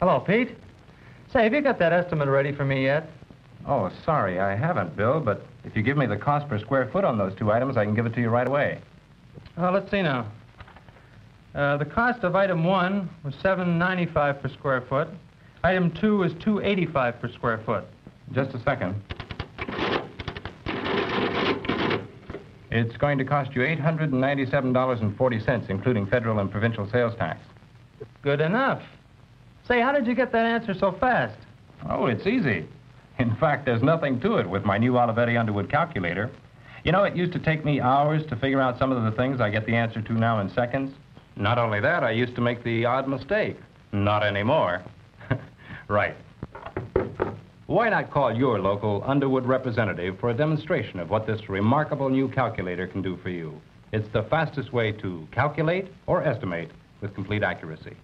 Hello, Pete. Say, have you got that estimate ready for me yet? Oh, sorry, I haven't, Bill, but if you give me the cost per square foot on those two items, I can give it to you right away. Well, let's see now. Uh, the cost of item one was seven ninety-five per square foot. Item two is two eighty-five per square foot. Just a second. It's going to cost you $897.40, including federal and provincial sales tax. Good enough. Say, how did you get that answer so fast? Oh, it's easy. In fact, there's nothing to it with my new Olivetti Underwood calculator. You know, it used to take me hours to figure out some of the things I get the answer to now in seconds. Not only that, I used to make the odd mistake. Not anymore. right. Why not call your local Underwood representative for a demonstration of what this remarkable new calculator can do for you? It's the fastest way to calculate or estimate with complete accuracy.